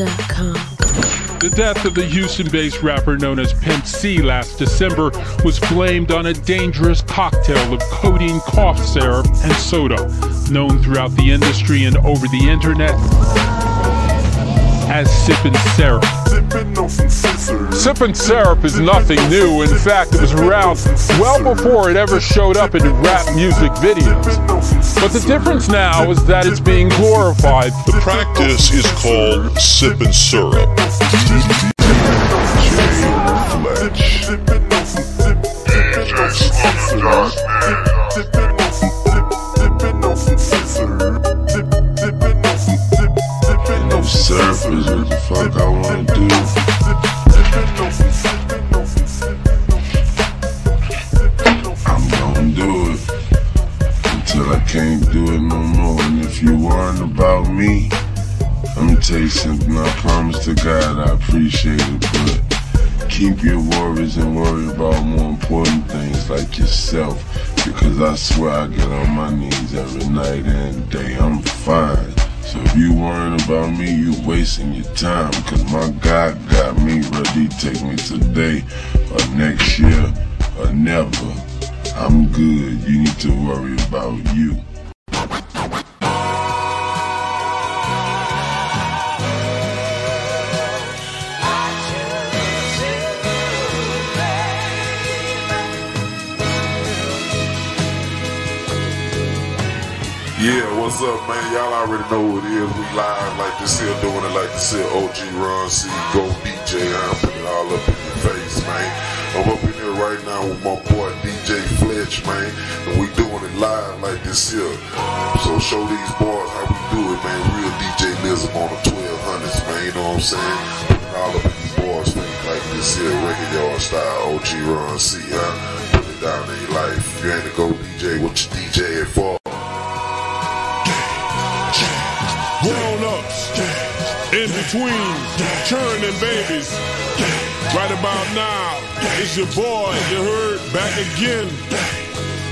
PimpC.com. The death of the Houston based rapper known as Pimp C last December was blamed on a dangerous cocktail of codeine cough syrup and soda, known throughout the industry and over the internet as sippin' syrup. Sippin' syrup is nothing new. In fact, it was around well before it ever showed up in rap music videos. But the difference now is that it's being glorified. The practice is called sippin' syrup. Can't do it no more. And if you worrying about me, I'm gonna tell you something. I promise to God I appreciate it, but keep your worries and worry about more important things like yourself. Because I swear I get on my knees every night and day. I'm fine. So if you worrying about me, you wasting your time. Cause my God got me ready take me today or next year or never. I'm good. You need to worry about you. Yeah, what's up, man? Y'all already know who it is. We live like this here, doing it like this here. OG Ron C, Go DJ. I'm putting it all up in your face, man. I'm up in here right now with my boy DJ Man. And we doing it live like this here. So show these boys how we do it, man. Real DJ Lism on the 1200s, man. You know what I'm saying? Putting all up in these boys' like this here. Record yard style. OG Ron C, huh? Put it down in your life. If you ain't a Go DJ, what you DJ it for? grown ups, in between, churning babies. Right about now, it's your boy, you heard, back again.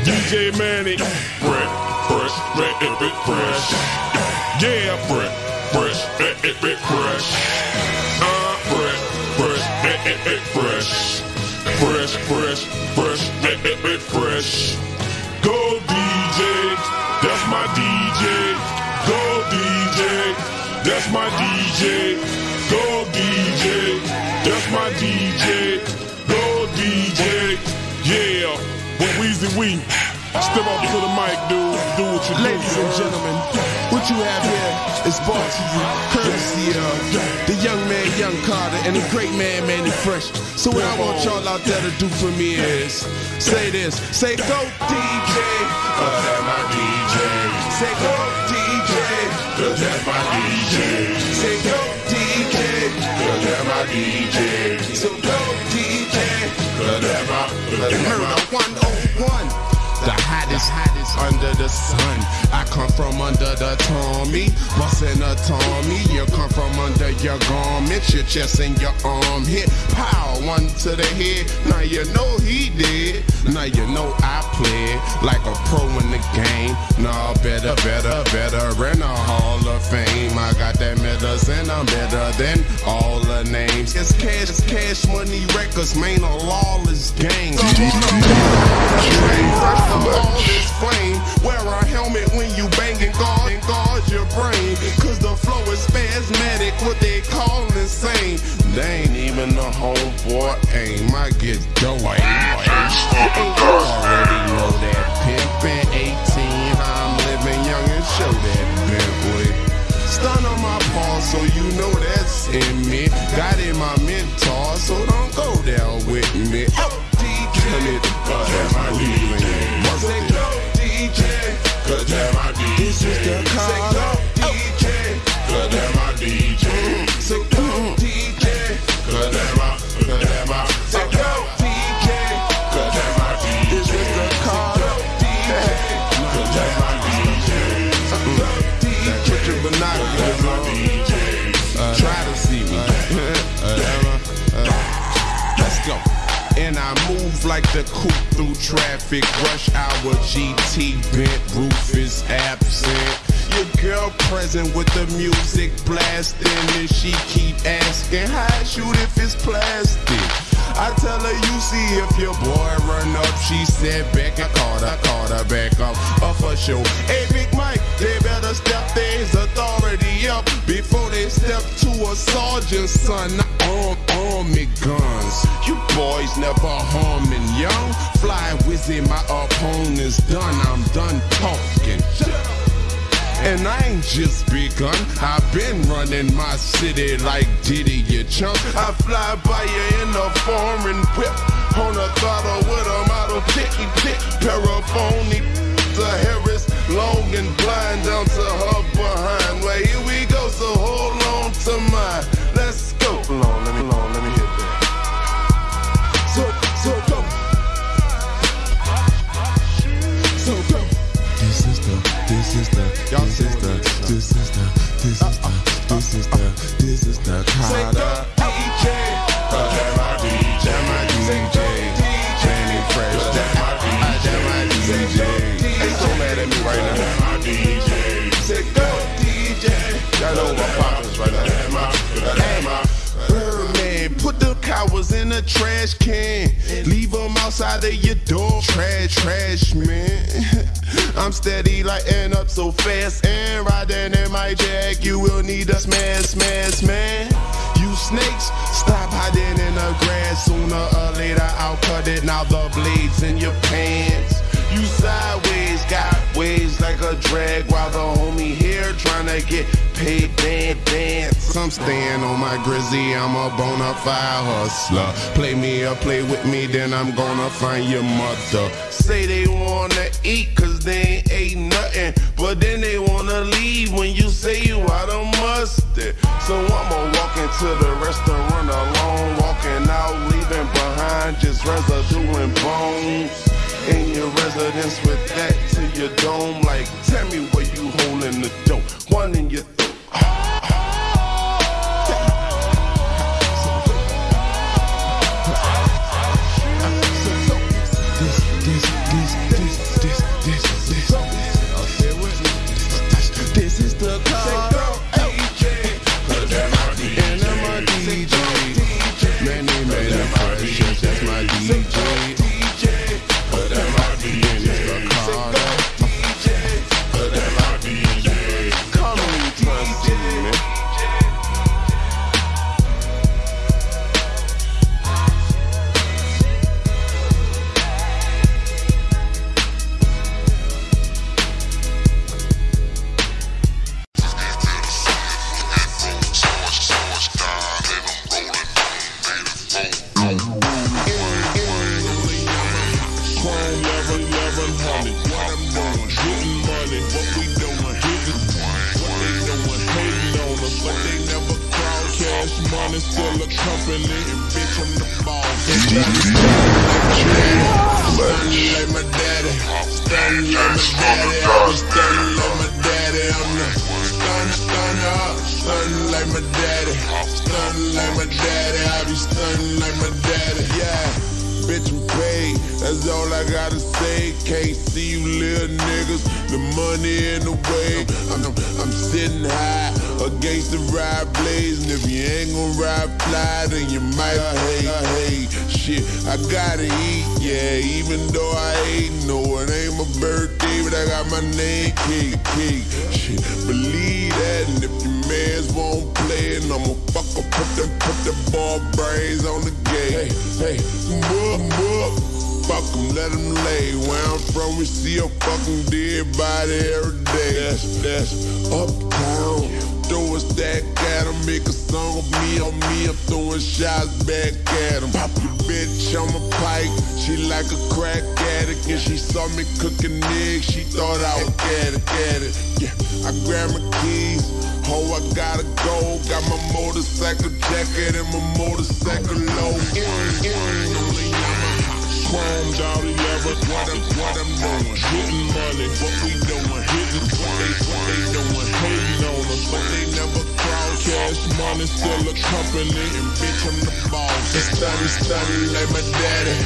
DJ Mannie, fresh, fresh, fresh, it fresh. Yeah, fresh, fresh, it it bit fresh. Uh, fresh, fresh, it it fresh. Fresh, fresh, fresh, it it bit fresh. Go DJ, that's my DJ. Go DJ, that's my DJ. Go DJ, that's my DJ. Yeah. When Weezy We, step up to the mic, dude. Do what you do. Ladies and gentlemen, what you have here is brought to you courtesy of the young man, Young Carter, and the great man, Mannie Fresh. So what I want y'all out there to do for me is say this, say go DJ, cause that's my DJ. Say go DJ, cause that's my DJ. Say go DJ, cause that's my DJ. So go DJ, 101. The hottest, hottest under the sun. I come from under the Tommy, bustin' a Tommy. You come from under your garment, your chest and your arm hit. Pow, one to the head. Now you know he did. Now you know I played like a pro in the game. Nah, better, better, better in the Hall of Fame. I got that medicine, I'm better than all the names. It's cash, it's cash money records, man, a lawless gang. Fresh from all this flame. Wear a helmet when you banging guard and guard your brain. Cause the flow is spasmodic, what they call insane. They ain't even a homeboy aim. I get dough. Got in my mentor, so don't go down with me. Oh, DJ, cause that's my DJ. Say go DJ, cause that's move like the coupe through traffic. Rush hour GT bent, roof is absent. Your girl present with the music blasting, and she keep asking how I shoot if it's plastic. I tell her, you see if your boy run up. She said back, I called her, called her back up, up for sure. Hey, Big Mike, they better step their authority up before they step to a sergeant's son. Arm, army guns. You boys never young. Whizzing, my opponent's done. I'm done talking. And I ain't just begun. I've been running my city like Diddy, you chump. I fly by you in a foreign whip. On a throttle with a model ticky tick. Paraphony to Harris, long and blind down to her behind. Well, here we go, so hold on to mine. The cowards in a trash can. Leave them outside of your door. Trash, trash, man. I'm steady lighting up so fast and riding in my jag. You will need a smash, smash, man. You snakes, stop hiding in the grass. Sooner or later, I'll cut it. Now the blades in your pants. You sideways, got waves like a drag while the homie here trying to get paid band dance. I'm staying on my grizzy, I'm a bona fide hustler. Play me or play with me, then I'm gonna find your mother. Say they wanna eat cause they ain't ate nothing, but then they wanna leave when you say you out of mustard. So I'ma walk into the restaurant alone, walking out, leaving behind just residue and bones in your residence with that to your dome. Like, tell me where you holding the dope. One in your like my daddy, like my daddy, I'm. The like my daddy, like my daddy. I be like my daddy, yeah. Paid. That's all I gotta say. Can't see you little niggas. The money in the way. I'm, I'm, I'm sitting high against the ride blaze. And if you ain't gon' ride fly, then you might hate. hate. Shit, I gotta eat, yeah. Even though I ain't no, it ain't my birthday, but I got my name cake, cake. Shit, believe that. And if your mans won't play, and I'ma fuck up, put the, put the ball brains on the gate. Hey, hey, whoop, whoop. Fuck 'em, let 'em lay. Where I'm from, we see a fucking dead body every day. That's, that's uptown. Throw a stack at 'em, make a song of me on me. I'm throwing shots back at 'em. Pop your bitch on my pike. She like a crack addict, and she saw me cooking eggs. She thought I was get it, get it. Yeah, I grab my keys. Oh, I gotta go. Got my motorcycle jacket and my motorcycle what I'm, what I'm doing. Getting money, what we doing. Hitting what they, what they doing. Hating on us, but they never cross. Cash money, still a company. And bitch, I'm the boss. Study, study like my daddy.